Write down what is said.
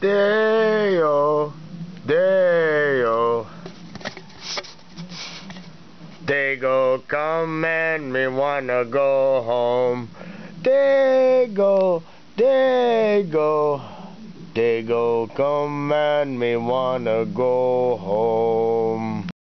Deo. Deo. Dago, come and me wanna go home. Dago, Dago, Dago, come and me wanna go home.